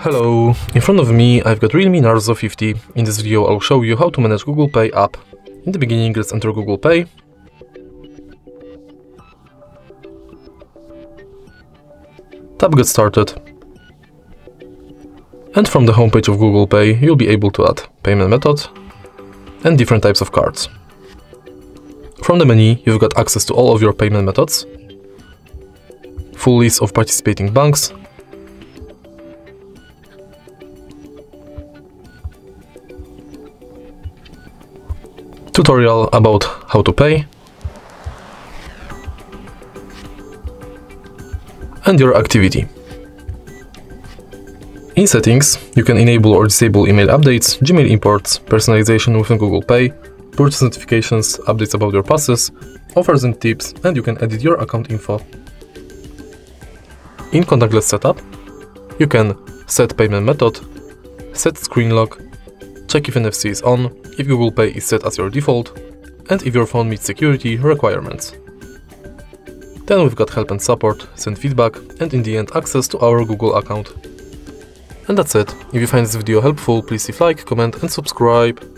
Hello, in front of me I've got Realme Narzo 50. In this video I'll show you how to manage Google Pay app. In the beginning let's enter Google Pay. Tap Get Started. And from the homepage of Google Pay you'll be able to add payment method and different types of cards. From the menu you've got access to all of your payment methods, full list of participating banks tutorial about how to pay and your activity. In settings, you can enable or disable email updates, Gmail imports, personalization within Google Pay, purchase notifications, updates about your passes, offers and tips, and you can edit your account info. In contactless setup, you can set payment method, set screen lock, check if NFC is on, if Google Pay is set as your default, and if your phone meets security requirements. Then we've got help and support, send feedback, and in the end access to our Google account. And that's it. If you find this video helpful, please leave like, comment and subscribe.